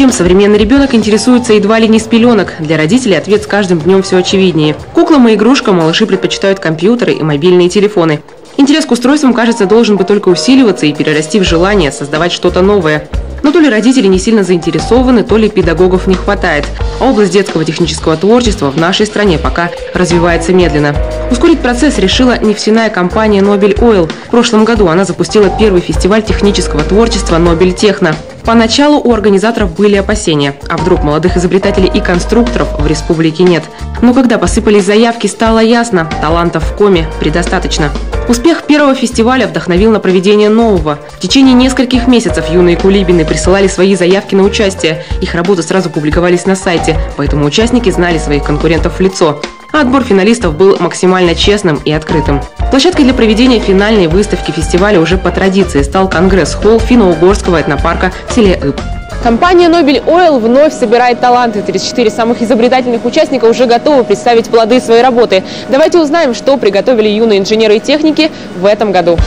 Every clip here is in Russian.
Чем современный ребенок интересуется едва ли не с пеленок? Для родителей ответ с каждым днем все очевиднее. Куклам и игрушкам малыши предпочитают компьютеры и мобильные телефоны. Интерес к устройствам, кажется, должен бы только усиливаться и перерасти в желание создавать что-то новое. Но то ли родители не сильно заинтересованы, то ли педагогов не хватает. А область детского технического творчества в нашей стране пока развивается медленно. Ускорить процесс решила нефтяная компания Nobel Oil. В прошлом году она запустила первый фестиваль технического творчества Nobel Техно. Поначалу у организаторов были опасения, а вдруг молодых изобретателей и конструкторов в республике нет. Но когда посыпались заявки, стало ясно – талантов в коме предостаточно. Успех первого фестиваля вдохновил на проведение нового. В течение нескольких месяцев юные кулибины присылали свои заявки на участие. Их работы сразу публиковались на сайте, поэтому участники знали своих конкурентов в лицо. А отбор финалистов был максимально честным и открытым. Площадкой для проведения финальной выставки фестиваля уже по традиции стал Конгресс-холл финно-угорского этнопарка в селе Иб. Компания Nobel Oil вновь собирает таланты. 34 самых изобретательных участника уже готовы представить плоды своей работы. Давайте узнаем, что приготовили юные инженеры и техники в этом году.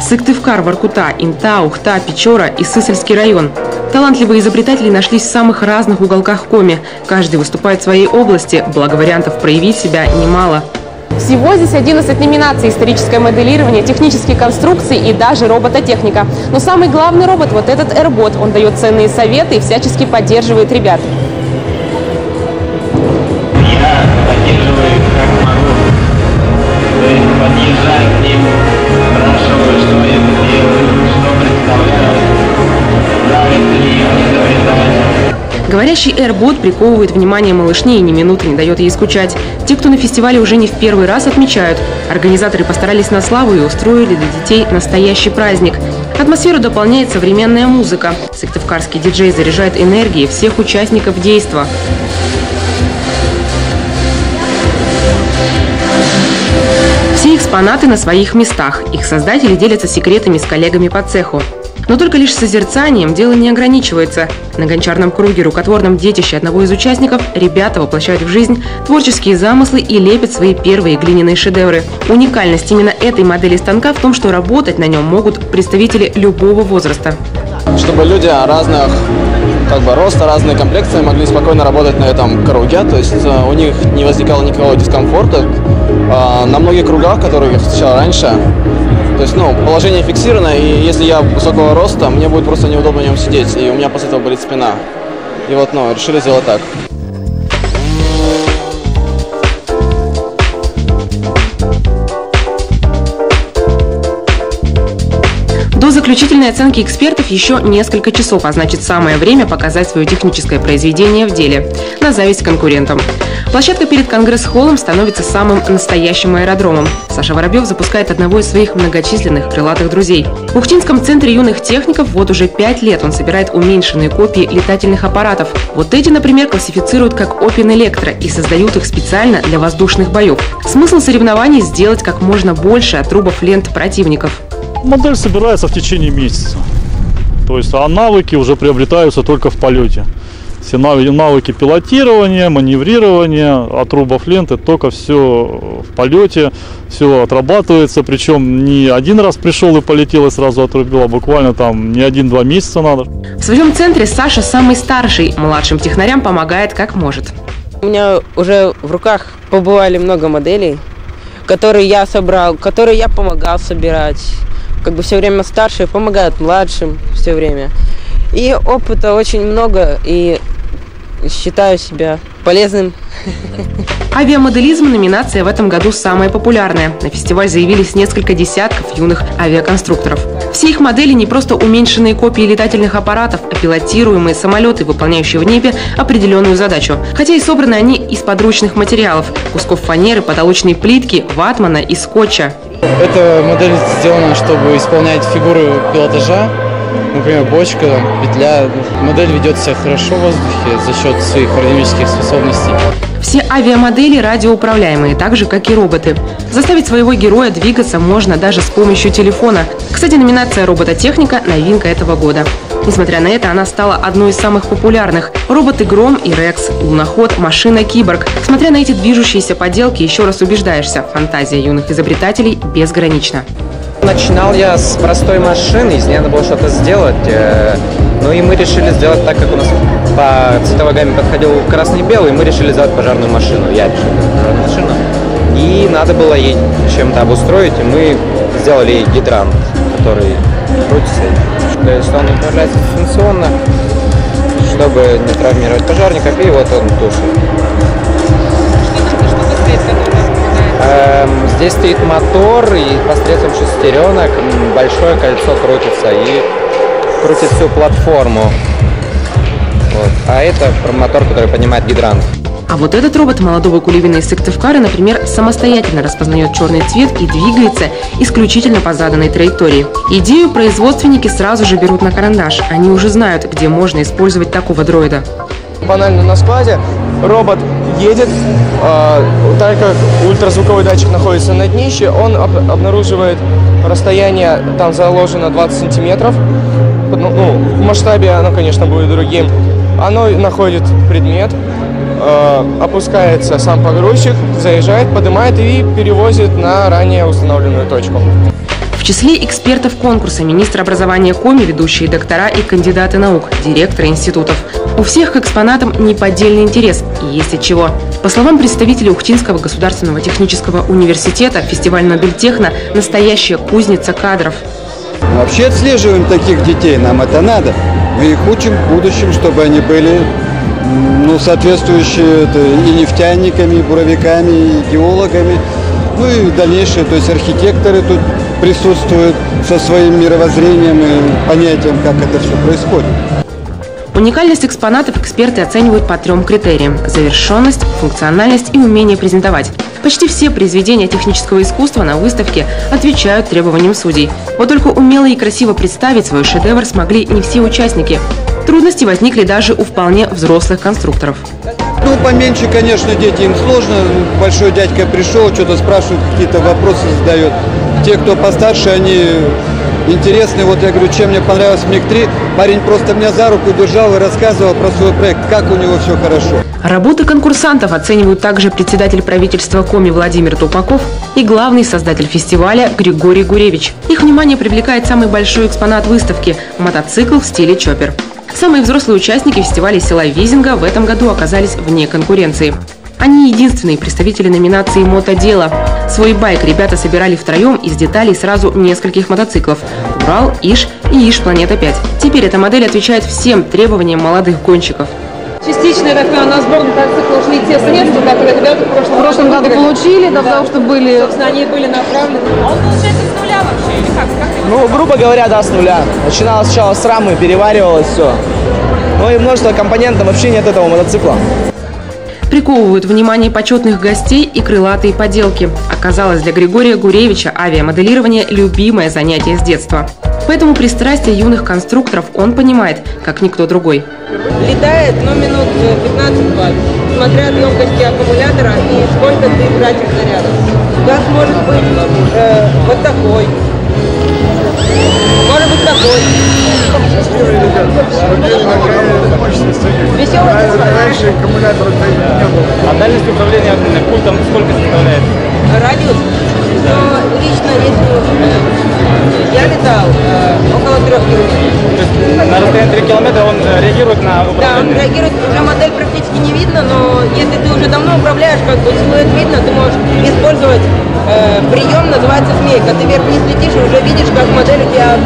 Сыктывкар, Воркута, Инта, Ухта, Печора и Сысольский район. Талантливые изобретатели нашлись в самых разных уголках Коми. Каждый выступает в своей области, благо вариантов проявить себя немало. Всего здесь 11 номинаций – историческое моделирование, технические конструкции и даже робототехника. Но самый главный робот – вот этот AirBot. Он дает ценные советы и всячески поддерживает ребят. Говорящий AirBot приковывает внимание малышни и ни минуты не дает ей скучать. Те, кто на фестивале уже не в первый раз отмечают. Организаторы постарались на славу и устроили для детей настоящий праздник. Атмосферу дополняет современная музыка. Сыктывкарский диджей заряжает энергией всех участников действа. Все экспонаты на своих местах. Их создатели делятся секретами с коллегами по цеху. Но только лишь созерцанием дело не ограничивается. На гончарном круге, рукотворном детище одного из участников, ребята воплощают в жизнь творческие замыслы и лепят свои первые глиняные шедевры. Уникальность именно этой модели станка в том, что работать на нем могут представители любого возраста. Чтобы люди разных как бы роста, разные комплекции могли спокойно работать на этом круге, то есть э, у них не возникало никакого дискомфорта. А, на многих кругах, которые я встречал раньше, то есть, ну, положение фиксировано, и если я высокого роста, мне будет просто неудобно на нем сидеть, и у меня после этого болит спина. И вот, ну, решили сделать так. До заключительной оценки экспертов еще несколько часов, а значит самое время показать свое техническое произведение в деле, на зависть конкурентам. Площадка перед Конгресс-холлом становится самым настоящим аэродромом. Саша Воробьев запускает одного из своих многочисленных крылатых друзей. В Ухтинском центре юных техников вот уже пять лет он собирает уменьшенные копии летательных аппаратов. Вот эти, например, классифицируют как Open Electro и создают их специально для воздушных боев. Смысл соревнований – сделать как можно больше отрубов лент противников. Модель собирается в течение месяца. То есть, а навыки уже приобретаются только в полете. Все навыки пилотирования, маневрирования, отрубов ленты, только все в полете, все отрабатывается. Причем не один раз пришел и полетел и сразу отрубил, а буквально там не один-два месяца надо. В своем центре Саша самый старший, младшим технарям помогает как может. У меня уже в руках побывали много моделей, которые я собрал, которые я помогал собирать как бы все время старшие помогают младшим все время. И опыта очень много, и считаю себя полезным. Авиамоделизм номинация в этом году самая популярная. На фестиваль заявились несколько десятков юных авиаконструкторов. Все их модели не просто уменьшенные копии летательных аппаратов, а пилотируемые самолеты, выполняющие в небе определенную задачу. Хотя и собраны они из подручных материалов – кусков фанеры, потолочной плитки, ватмана и скотча. Эта модель сделана, чтобы исполнять фигуры пилотажа, например, бочка, петля. Модель ведет себя хорошо в воздухе за счет своих аэродинамических способностей. Все авиамодели радиоуправляемые, так же, как и роботы. Заставить своего героя двигаться можно даже с помощью телефона. Кстати, номинация «Робототехника» – новинка этого года. Несмотря на это, она стала одной из самых популярных. Роботы Гром и Рекс, луноход, машина Киборг. Смотря на эти движущиеся поделки, еще раз убеждаешься, фантазия юных изобретателей безгранична. Начинал я с простой машины, из нее надо было что-то сделать. Ну и мы решили сделать так, как у нас по цветовой гамме подходил красный и белый, мы решили сделать пожарную машину. Я решил пожарную машину. И надо было ей чем-то обустроить, и мы сделали гидрант, который крутится. То есть он управляется дистанционно, чтобы не травмировать пожарников, и вот он тушит. Эм, здесь стоит мотор, и посредством шестеренок большое кольцо крутится и крутит всю платформу. Вот. А это мотор, который поднимает гидрант. А вот этот робот молодого кулибина из Сыктывкара, например, самостоятельно распознает черный цвет и двигается исключительно по заданной траектории. Идею производственники сразу же берут на карандаш. Они уже знают, где можно использовать такого дроида. банально на складе. Робот едет, э, так как ультразвуковой датчик находится на днище, он об- обнаруживает расстояние, там заложено 20 сантиметров. Ну, ну, в масштабе оно, конечно, будет другим. Оно находит предмет, опускается сам погрузчик, заезжает, поднимает и перевозит на ранее установленную точку. В числе экспертов конкурса министр образования Коми, ведущие доктора и кандидаты наук, директоры институтов. У всех к экспонатам неподдельный интерес, и есть от чего. По словам представителей Ухтинского государственного технического университета, фестиваль Нобельтехно – настоящая кузница кадров. Вообще отслеживаем таких детей, нам это надо. Мы их учим в будущем, чтобы они были ну, соответствующие это, и нефтяниками, и буровиками, и геологами. Ну и дальнейшие, то есть архитекторы тут присутствуют со своим мировоззрением и понятием, как это все происходит. Уникальность экспонатов эксперты оценивают по трем критериям – завершенность, функциональность и умение презентовать. Почти все произведения технического искусства на выставке отвечают требованиям судей. Вот только умело и красиво представить свой шедевр смогли не все участники. Трудности возникли даже у вполне взрослых конструкторов. Ну, поменьше, конечно, дети, им сложно. Большой дядька пришел, что-то спрашивает, какие-то вопросы задает. Те, кто постарше, они интересные. Вот я говорю, чем мне понравился МиГ-3. Парень просто меня за руку держал и рассказывал про свой проект, как у него все хорошо. Работы конкурсантов оценивают также председатель правительства Коми Владимир Тупаков и главный создатель фестиваля Григорий Гуревич. Их внимание привлекает самый большой экспонат выставки – мотоцикл в стиле чоппер. Самые взрослые участники фестиваля села Визинга в этом году оказались вне конкуренции. Они единственные представители номинации «Мотодело». Свой байк ребята собирали втроем из деталей сразу нескольких мотоциклов – Урал, Иш и Иш Планета-5. Теперь эта модель отвечает всем требованиям молодых гонщиков. Частично, я так понимаю, на сбор мотоцикла ушли те средства, которые ребята в прошлом, В прошлом году получили, да, потому что были Собственно, они были направлены. А он, получается, с нуля вообще, или как? Как Ну, грубо говоря, да, с нуля. Начиналось сначала с рамы, переваривалось все. Ну и множество компонентов вообще нет этого мотоцикла. Приковывают внимание почетных гостей и крылатые поделки. Оказалось, для Григория Гуревича авиамоделирование – любимое занятие с детства. Поэтому пристрастие юных конструкторов он понимает, как никто другой. Летает, ну, минут э, 15-20, смотря от емкости аккумулятора и сколько ты тратишь зарядов. Газ может быть э, вот такой, может быть такой. А дальность управления пультом сколько составляет? радиус. Но лично, если я летал около трех километров. На расстоянии 3 километра он реагирует на Да, он управление. реагирует, уже модель практически не видно, но если ты уже давно управляешь, как бы силуэт видно, ты можешь использовать э, прием, называется змейка. Ты вверх-вниз летишь и уже видишь, как модель у тебя.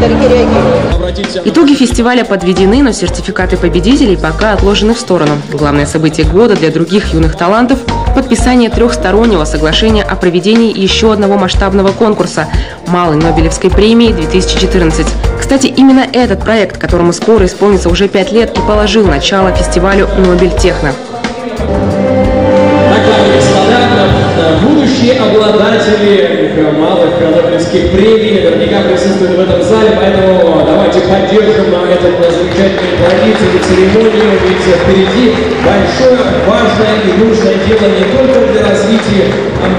Итоги фестиваля подведены, но сертификаты победителей пока отложены в сторону. Главное событие года для других юных талантов – подписание трехстороннего соглашения о проведении еще одного масштабного конкурса – Малой Нобелевской премии 2014. Кстати, именно этот проект, которому скоро исполнится уже пять лет, и положил начало фестивалю «Нобель Техно». Будущие обладатели малых Нобелевских премий наверняка присутствуют в этом зале, поэтому давайте поддержим этот замечательный традицию церемонию, ведь впереди большое, важное и нужное дело не только для развития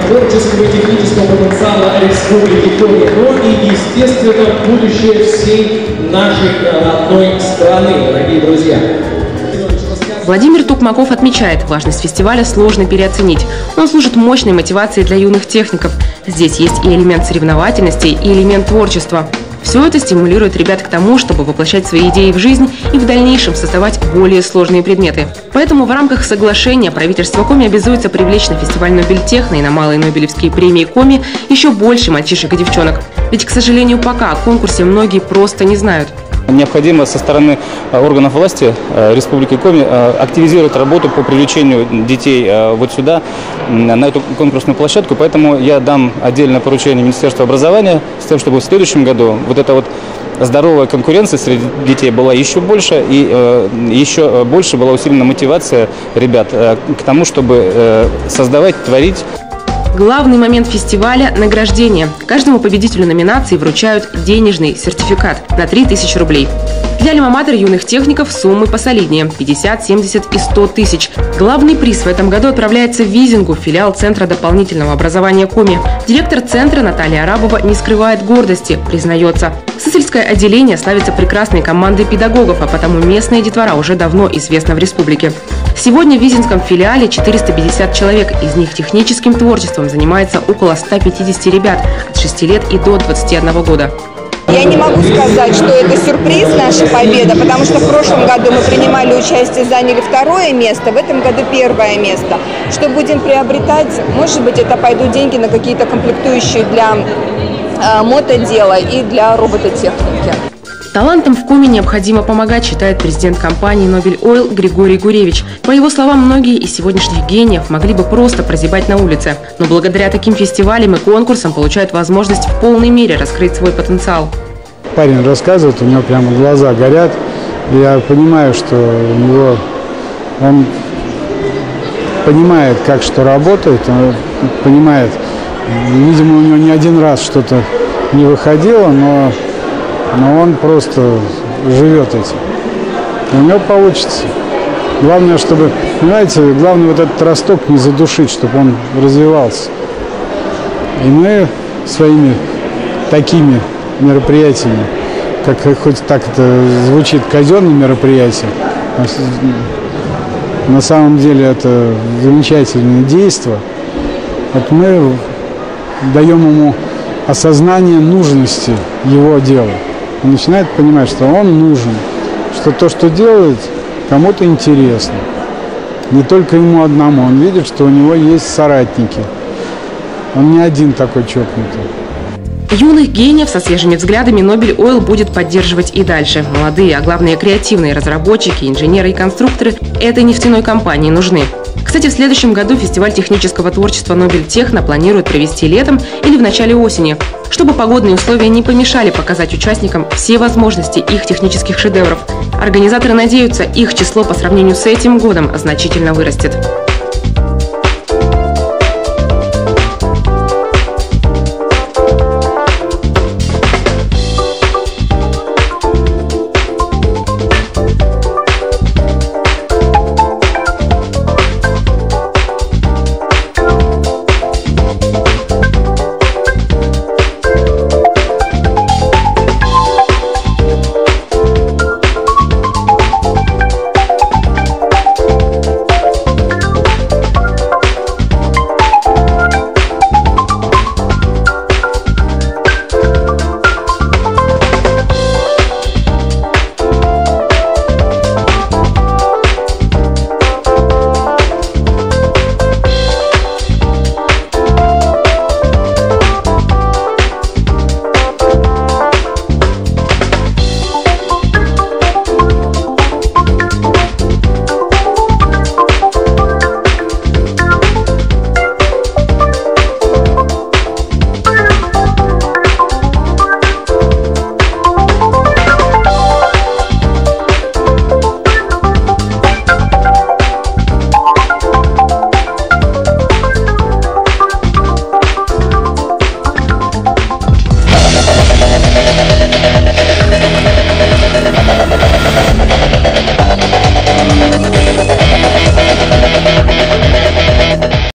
творческого и технического потенциала Республики Коми, но и, естественно, будущее всей нашей родной страны, дорогие друзья. Владимир Тукмаков отмечает, важность фестиваля сложно переоценить. Он служит мощной мотивацией для юных техников. Здесь есть и элемент соревновательности, и элемент творчества. Все это стимулирует ребят к тому, чтобы воплощать свои идеи в жизнь и в дальнейшем создавать более сложные предметы. Поэтому в рамках соглашения правительство Коми обязуется привлечь на фестиваль Нобель Техно и на малые Нобелевские премии Коми еще больше мальчишек и девчонок. Ведь, к сожалению, пока о конкурсе многие просто не знают. Необходимо со стороны э, органов власти э, Республики Коми э, активизировать работу по привлечению детей вот сюда, на эту конкурсную площадку. Поэтому я дам отдельное поручение Министерству образования с тем, чтобы в следующем году вот это вот здоровая конкуренция среди детей была еще больше, и еще больше была усилена мотивация ребят к тому, чтобы создавать, творить. Главный момент фестиваля – награждение. Каждому победителю номинации вручают денежный сертификат на 3000 рублей. Для альма-матер юных техников суммы посолиднее – 50, 70 и 100 тысяч. Главный приз в этом году отправляется в Визингу, филиал Центра дополнительного образования КОМИ. Директор центра Наталья Арабова не скрывает гордости, признается. Сысельское отделение славится прекрасной командой педагогов, а потому местная детвора уже давно известна в республике. Сегодня в Визинском филиале 450 человек, из них техническим творчеством занимается около 150 ребят от 6 лет и до 21 года. Я не могу сказать, что это сюрприз наша победа, потому что в прошлом году мы принимали участие, заняли второе место, в этом году первое место. Что будем приобретать? Может быть, это пойдут деньги на какие-то комплектующие для э, мотодела и для робототехники. Талантам в Коме необходимо помогать, считает президент компании Nobel Oil Григорий Гуревич. По его словам, многие из сегодняшних гениев могли бы просто прозябать на улице. Но благодаря таким фестивалям и конкурсам получают возможность в полной мере раскрыть свой потенциал. Парень рассказывает, у него прямо глаза горят. Я понимаю, что у него он понимает, как что работает, он понимает, видимо, у него не один раз что-то не выходило, но но он просто живет этим. У него получится. Главное, чтобы, понимаете, главное вот этот росток не задушить, чтобы он развивался. И мы своими такими мероприятиями, как хоть так это звучит, казенные мероприятия, на самом деле это замечательное действие. Вот мы даем ему осознание нужности его дела он начинает понимать, что он нужен, что то, что делает, кому-то интересно. Не только ему одному. Он видит, что у него есть соратники. Он не один такой чокнутый. Юных гениев со свежими взглядами Нобель Ойл будет поддерживать и дальше. Молодые, а главное креативные разработчики, инженеры и конструкторы этой нефтяной компании нужны. Кстати, в следующем году фестиваль технического творчества Нобель Техно планирует провести летом или в начале осени, чтобы погодные условия не помешали показать участникам все возможности их технических шедевров. Организаторы надеются, их число по сравнению с этим годом значительно вырастет.